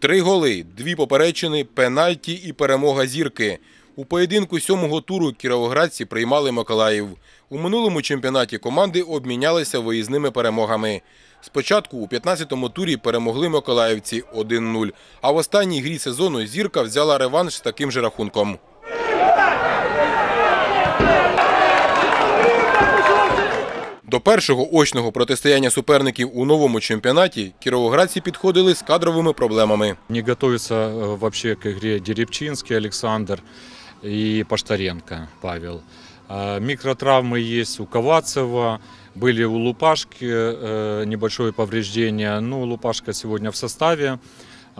Три голи, дві поперечини, пенальті і перемога зірки. У поєдинку сьомого туру кіровоградці приймали Миколаїв. У минулому чемпіонаті команди обмінялися виїзними перемогами. Спочатку у 15-му турі перемогли миколаївці 1-0, а в останній грі сезону зірка взяла реванш з таким же рахунком. До першого очного протистояння суперників у новому чемпіонаті кіровоградці підходили з кадровими проблемами. Не готовится э, вообще к игре Деревчинский Александр и Поштаренко Павел. А, Микротравмы есть у Ковацева, были у Лупашки э, небольшое повреждение. Ну, Лупашка сегодня в составе,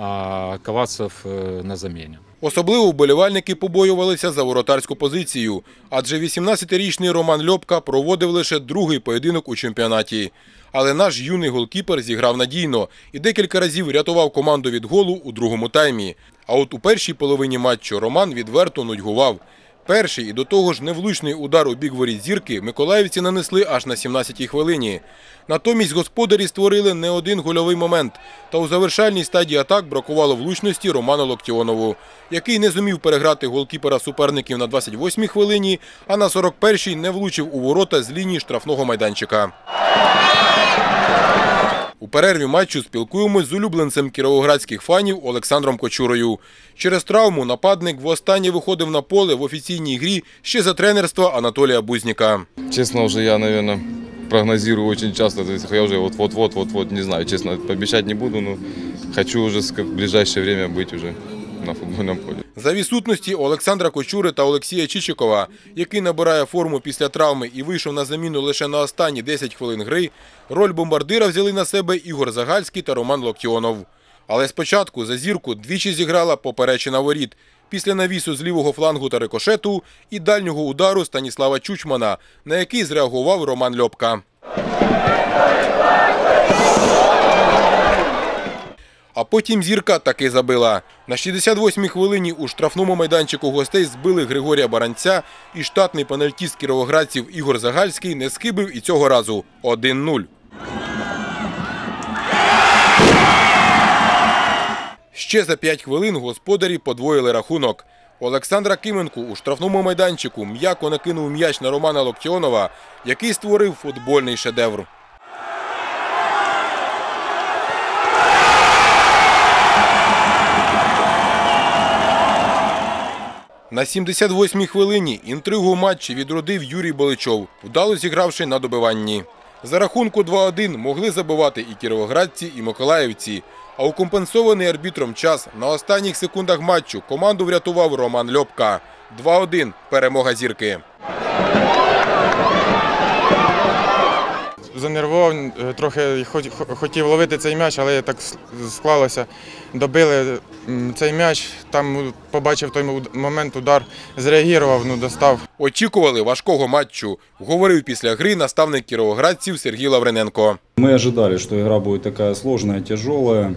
а Ковацев э, на заміні. Особливо вболівальники побоювалися за воротарську позицію, адже 18-річний Роман Льопка проводив лише другий поєдинок у чемпіонаті. Але наш юний голкіпер зіграв надійно і декілька разів рятував команду від голу у другому таймі. А от у першій половині матчу Роман відверто нудьгував. Перший і до того ж невлучний удар у бік воріт зірки миколаївці нанесли аж на 17-й хвилині. Натомість господарі створили не один гольовий момент, та у завершальній стадії атак бракувало влучності Роману Локтіонову, який не зумів переграти голкіпера суперників на 28-й хвилині, а на 41-й не влучив у ворота з лінії штрафного майданчика. У перерві матчу спілкуємось з улюбленцем кіровоградських фанів Олександром Кочурою. Через травму нападник востаннє виходив на поле в офіційній грі ще за тренерства Анатолія Бузніка. Чесно, вже я, мабуть, прогнозирую очень часто. Я вже вот-вот-вот, вот-вот, не знаю, чесно, пообіцяти не буду, але хочу вже в ближайшее время бути уже на футбольном поле. За відсутності Олександра Кочури та Олексія Чичикова, який набирає форму після травми і вийшов на заміну лише на останні 10 хвилин гри, роль бомбардира взяли на себе Ігор Загальський та Роман Локтіонов. Але спочатку за зірку двічі зіграла поперечина воріт. Після навісу з лівого флангу та рикошету і дальнього удару Станіслава Чучмана, на який зреагував Роман Льопка. А потім зірка таки забила. На 68-й хвилині у штрафному майданчику гостей збили Григорія Баранця і штатний пенальтіст кіровоградців Ігор Загальський не скибив і цього разу 1-0. Ще за 5 хвилин господарі подвоїли рахунок. Олександра Кименку у штрафному майданчику м'яко накинув м'яч на Романа Локтіонова, який створив футбольний шедевр. На 78-й хвилині інтригу матчі відродив Юрій Боличов, вдало зігравши на добиванні. За рахунку 2-1 могли забивати і кіровоградці, і миколаївці. А у компенсований арбітром час на останніх секундах матчу команду врятував Роман Льопка. 2-1 – перемога зірки. занервував, е, трохи хот- хо- хотів ловити цей м'яч, але так с- склалося. Добили м, цей м'яч, там побачив той му- момент удар, зреагував, ну достав. Очікували важкого матчу, говорив після гри наставник кіровоградців Сергій Лавриненко. Мы ожидали, что игра будет такая сложная, тяжелая.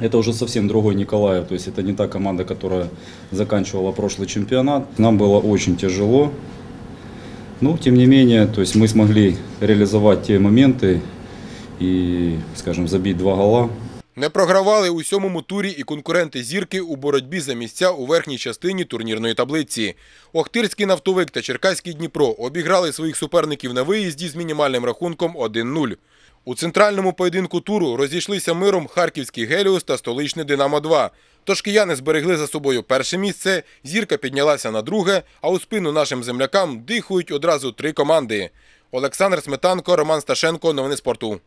Это уже совсем другой Николаев, то есть это не та команда, которая заканчивала прошлый чемпионат. Нам было очень тяжело, но тем не менее, то есть мы смогли реализовать те моменты и, скажем, забить два гола. Не програвали у сьомому турі і конкуренти зірки у боротьбі за місця у верхній частині турнірної таблиці. Охтирський нафтовик та Черкаський Дніпро обіграли своїх суперників на виїзді з мінімальним рахунком 1-0. У центральному поєдинку туру розійшлися миром Харківський Геліус та столичний Динамо-2. Тож кияни зберегли за собою перше місце, зірка піднялася на друге, а у спину нашим землякам дихають одразу три команди. Олександр Сметанко, Роман Сташенко. Новини спорту.